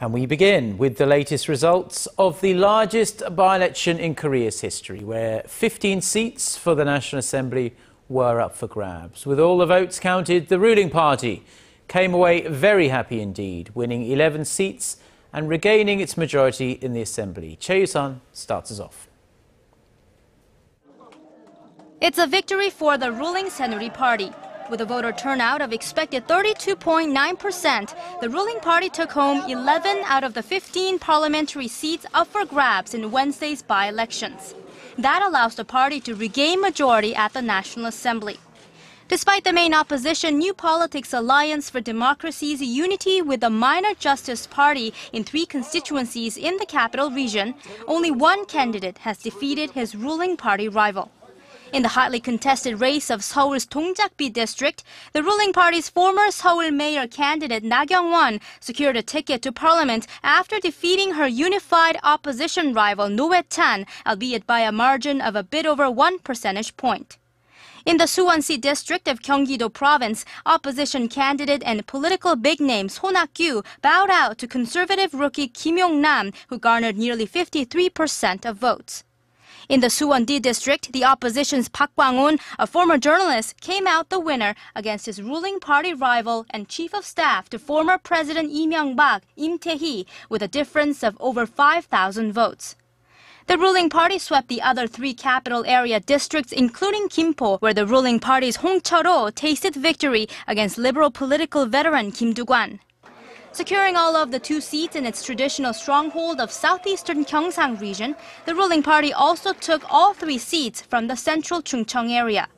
And we begin with the latest results of the largest by-election in Korea's history, where 15 seats for the National Assembly were up for grabs. With all the votes counted, the ruling party came away very happy indeed, winning 11 seats and regaining its majority in the Assembly. Choi You-sun starts us off. It's a victory for the ruling Saenuri Party. With a voter turnout of expected 32.9%, the ruling party took home 11 out of the 15 parliamentary seats up for grabs in Wednesday's by-elections. That allows the party to regain majority at the National Assembly. Despite the main opposition, New Politics Alliance for Democracy's unity with the Minor Justice Party in three constituencies in the capital region, only one candidate has defeated his ruling party rival. In the hotly contested race of Seoul's Dongjak-B district, the ruling party's former Seoul mayor candidate Na Kyung-won secured a ticket to parliament after defeating her unified opposition rival Roh Hoe-chan, albeit by a margin of a bit over one percentage point. In the Suwon-C district of Gyeonggi-do province, opposition candidate and political big name Sohn Hak-kyu bowed out to conservative rookie Kim Yong-nam, who garnered nearly 53% of votes. In the Suwon-D district, the opposition's Park Kwang-on, a former journalist, came out the winner against his ruling party rival and chief of staff to former President Lee Myung-bak, Yim Tae-hee, with a difference of over 5,000 votes. The ruling party swept the other three capital area districts, including Gimpo, where the ruling party's Hong Cheol-ho tasted victory against liberal political veteran Kim Doo-kwan. Securing all of the two seats in its traditional stronghold of southeastern Gyeongsang region, the ruling party also took all three seats from the central Chungcheong area.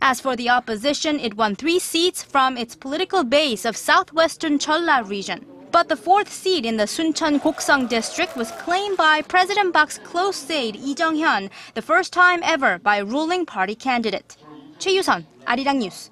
As for the opposition, it won three seats from its political base of southwestern Jeolla region. But the fourth seat in the Suncheon Gokseong district was claimed by President Park's close aide Lee Jung-hyun, the first time ever by a ruling party candidate. Choi You-sun, Arirang News.